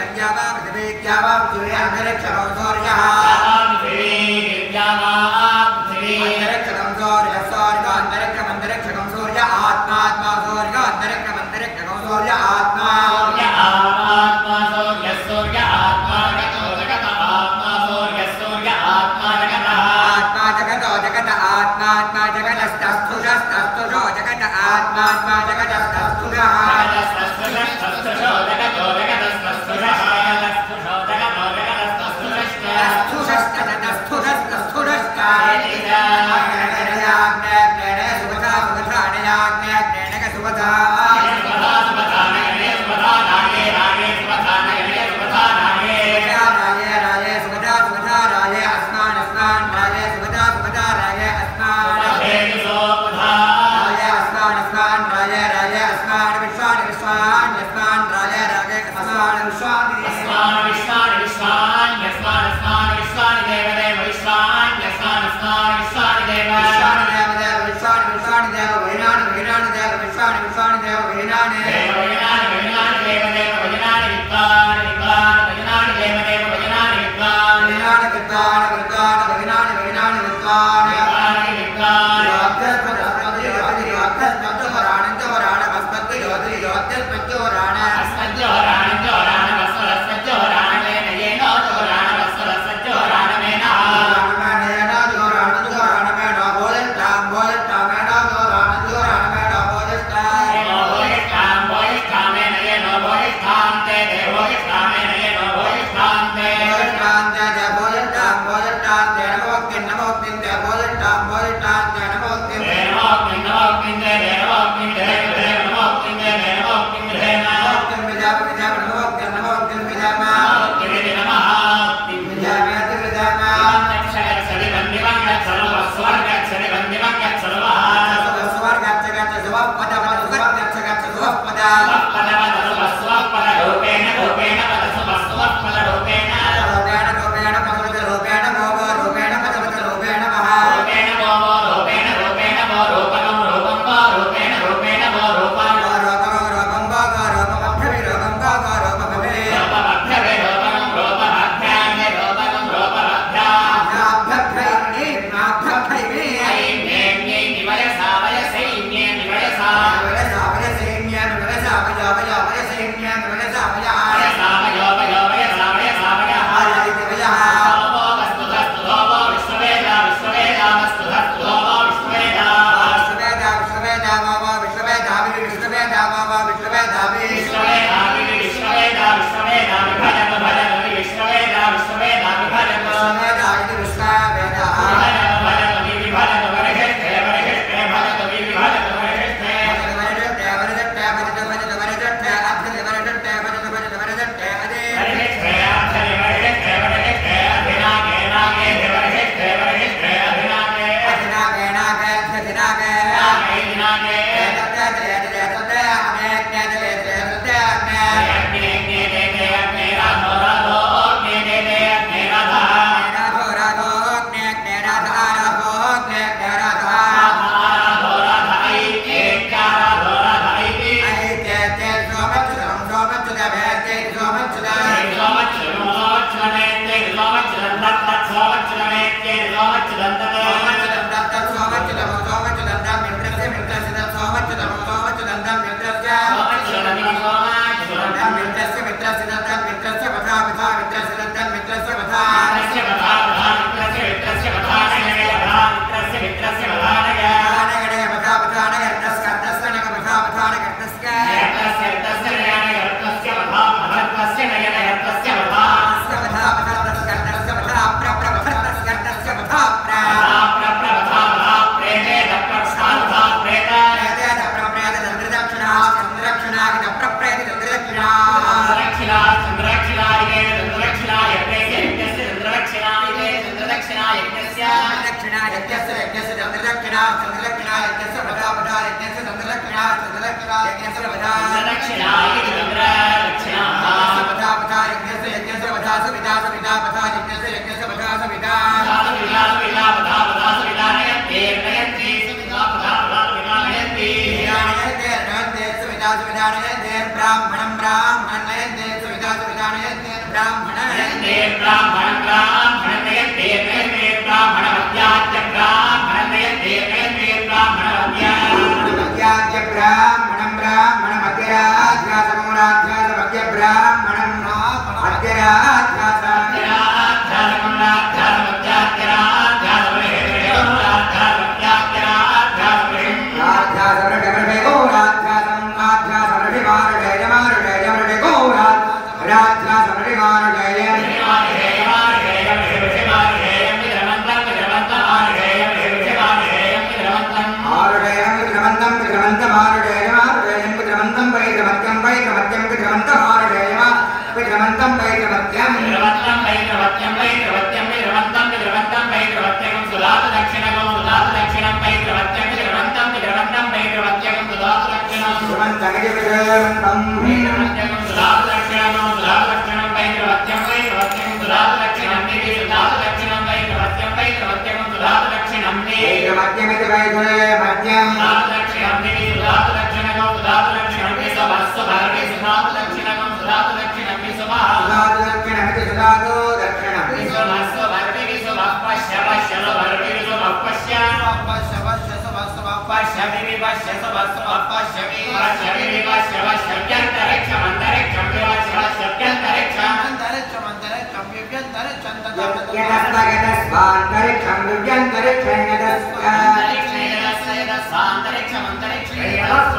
कन्यावां दिवे क्यावां दिवे अंतरिक्षं सौर्यः आत्मा आत्मा सौर्य अंतरिक्षं अंतरिक्षं सौर्य आत्मा पुष्पाणि विषाणि देव वीराणे বলে টাকা বলে টাকা कैसे कैसे चंद्रक किरा चंद्रक किरा कैसे बजा बजा कैसे चंद्रक किरा चंद्रक किरा कैसे बजा चंद्रक किरा ரவத்தம் பயிரவத்தியம் ரவத்தம் பயிரவத்தியம் பயிரவத்தியம் ரவத்தம் ரவத்தம் பயிரவத்தியம் சுதாத தட்சிணகம் சுதாத தட்சிணம் பயிரவத்தியம் ரவத்தம் ரவத்தம் பயிரவத்தியம் சுதாத தட்சிணம் சுமந்தகஜகரம் சுதாத தட்சிணம் भाष्यमिव भाष्यस वस्वात् भाष्यमिव भाष्यमिव भाष्य भाष्यव्यन्तरिक्षम् अन्तरिक्षम् भाष्यव्यन्तरिक्षम् अन्तरिक्षम् अन्तरिक्षम् व्यव्यन्तरिक्षम् तथा यदस्वान्तरिक्षम् व्यव्यन्तरिक्षम् यदस्वान्तरिक्षम् यदस्वान्तरिक्षम् अन्तरिक्षम्